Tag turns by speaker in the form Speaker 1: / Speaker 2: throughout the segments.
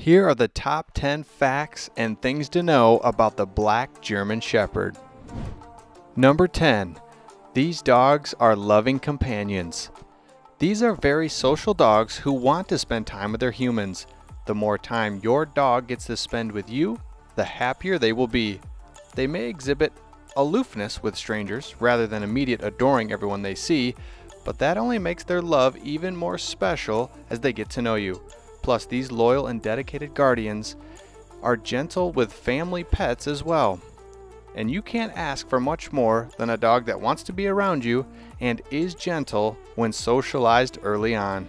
Speaker 1: Here are the top 10 facts and things to know about the Black German Shepherd. Number 10. These dogs are loving companions. These are very social dogs who want to spend time with their humans. The more time your dog gets to spend with you, the happier they will be. They may exhibit aloofness with strangers rather than immediate adoring everyone they see, but that only makes their love even more special as they get to know you. Plus, these loyal and dedicated guardians are gentle with family pets as well. And you can't ask for much more than a dog that wants to be around you and is gentle when socialized early on.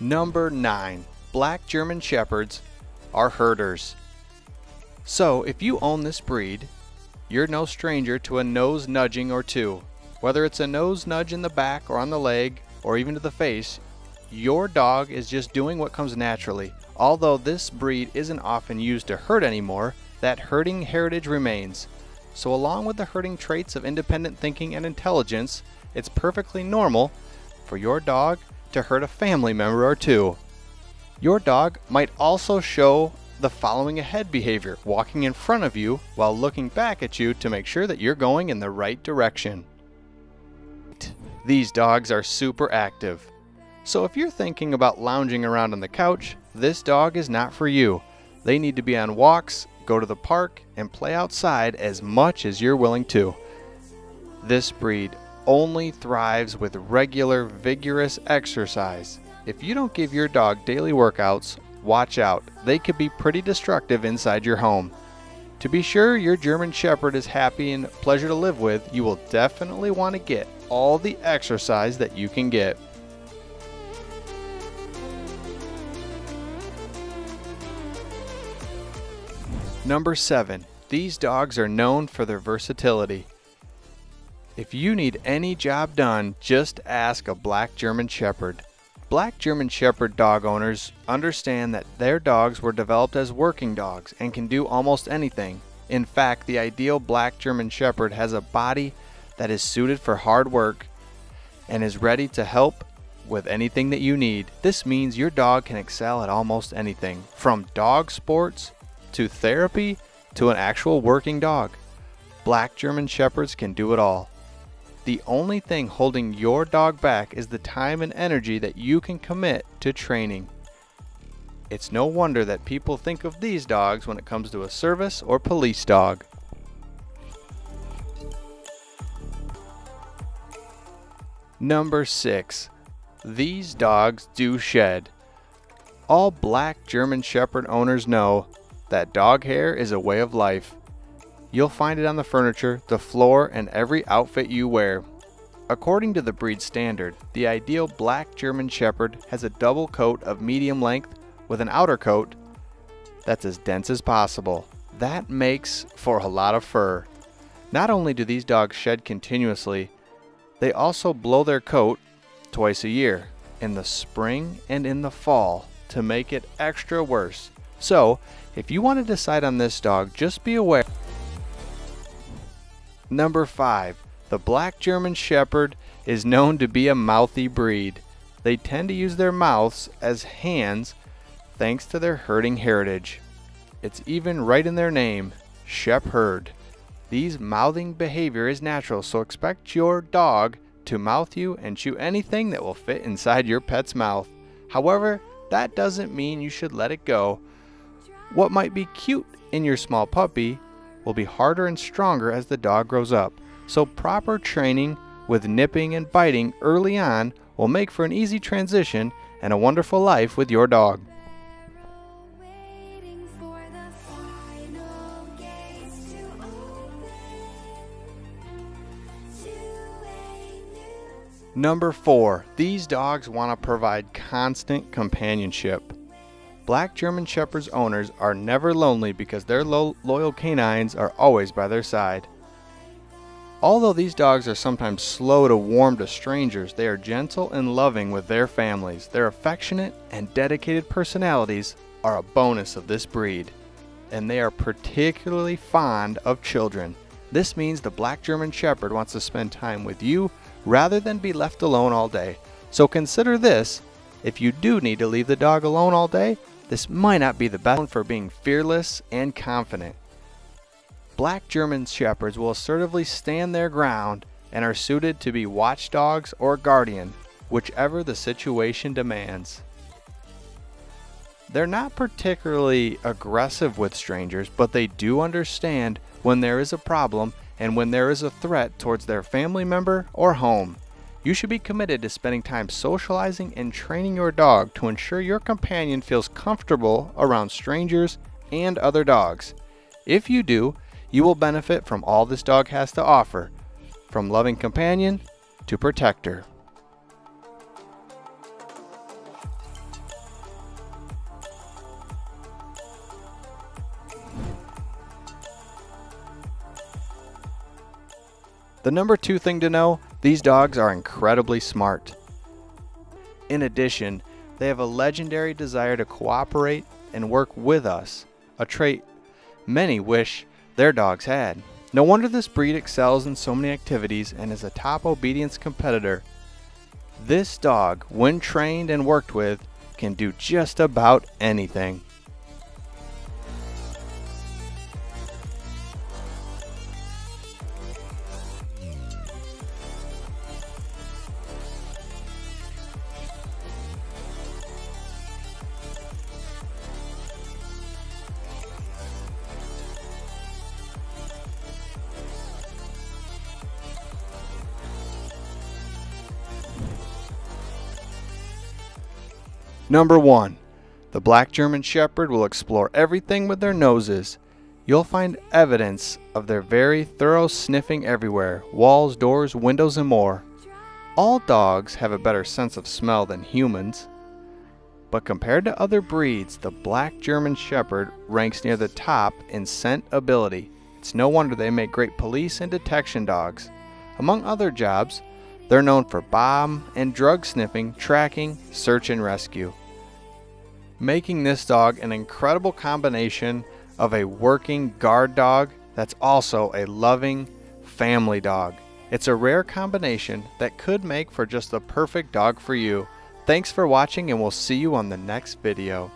Speaker 1: Number 9. Black German Shepherds are herders. So, if you own this breed, you're no stranger to a nose nudging or two. Whether it's a nose nudge in the back or on the leg or even to the face, your dog is just doing what comes naturally. Although this breed isn't often used to herd anymore, that herding heritage remains. So, along with the herding traits of independent thinking and intelligence, it's perfectly normal for your dog to hurt a family member or two. Your dog might also show the following ahead behavior, walking in front of you while looking back at you to make sure that you're going in the right direction. These dogs are super active. So if you're thinking about lounging around on the couch, this dog is not for you. They need to be on walks, go to the park, and play outside as much as you're willing to. This breed only thrives with regular, vigorous exercise. If you don't give your dog daily workouts, watch out. They could be pretty destructive inside your home. To be sure your German Shepherd is happy and pleasure to live with, you will definitely want to get all the exercise that you can get. Number 7. These dogs are known for their versatility. If you need any job done, just ask a black German Shepherd. Black German Shepherd dog owners understand that their dogs were developed as working dogs and can do almost anything. In fact, the ideal black German Shepherd has a body that is suited for hard work and is ready to help with anything that you need. This means your dog can excel at almost anything, from dog sports to therapy to an actual working dog. Black German Shepherds can do it all. The only thing holding your dog back is the time and energy that you can commit to training. It's no wonder that people think of these dogs when it comes to a service or police dog. Number 6. These dogs do shed. All black German Shepherd owners know that dog hair is a way of life. You'll find it on the furniture, the floor, and every outfit you wear. According to the breed standard, the ideal black German Shepherd has a double coat of medium length with an outer coat that's as dense as possible. That makes for a lot of fur. Not only do these dogs shed continuously, they also blow their coat twice a year, in the spring and in the fall, to make it extra worse. So, if you want to decide on this dog, just be aware. Number 5. The Black German Shepherd is known to be a mouthy breed. They tend to use their mouths as hands thanks to their herding heritage. It's even right in their name, Shepherd. These mouthing behavior is natural, so expect your dog to mouth you and chew anything that will fit inside your pet's mouth. However, that doesn't mean you should let it go. What might be cute in your small puppy will be harder and stronger as the dog grows up, so proper training with nipping and biting early on will make for an easy transition and a wonderful life with your dog. Number 4. These dogs want to provide constant companionship. Black German Shepherds owners are never lonely because their lo loyal canines are always by their side. Although these dogs are sometimes slow to warm to strangers, they are gentle and loving with their families. Their affectionate and dedicated personalities are a bonus of this breed, and they are particularly fond of children. This means the Black German Shepherd wants to spend time with you rather than be left alone all day. So consider this if you do need to leave the dog alone all day, this might not be the best one for being fearless and confident. Black German Shepherds will assertively stand their ground and are suited to be watchdogs or guardian, whichever the situation demands. They're not particularly aggressive with strangers, but they do understand when there is a problem and when there is a threat towards their family member or home. You should be committed to spending time socializing and training your dog to ensure your companion feels comfortable around strangers and other dogs. If you do, you will benefit from all this dog has to offer, from loving companion to protector. The number two thing to know these dogs are incredibly smart. In addition, they have a legendary desire to cooperate and work with us, a trait many wish their dogs had. No wonder this breed excels in so many activities and is a top obedience competitor. This dog, when trained and worked with, can do just about anything. Number 1. The Black German Shepherd will explore everything with their noses. You'll find evidence of their very thorough sniffing everywhere walls, doors, windows, and more. All dogs have a better sense of smell than humans. But compared to other breeds, the Black German Shepherd ranks near the top in scent ability. It's no wonder they make great police and detection dogs. Among other jobs, they're known for bomb and drug sniffing, tracking, search, and rescue. Making this dog an incredible combination of a working guard dog that's also a loving family dog. It's a rare combination that could make for just the perfect dog for you. Thanks for watching and we'll see you on the next video.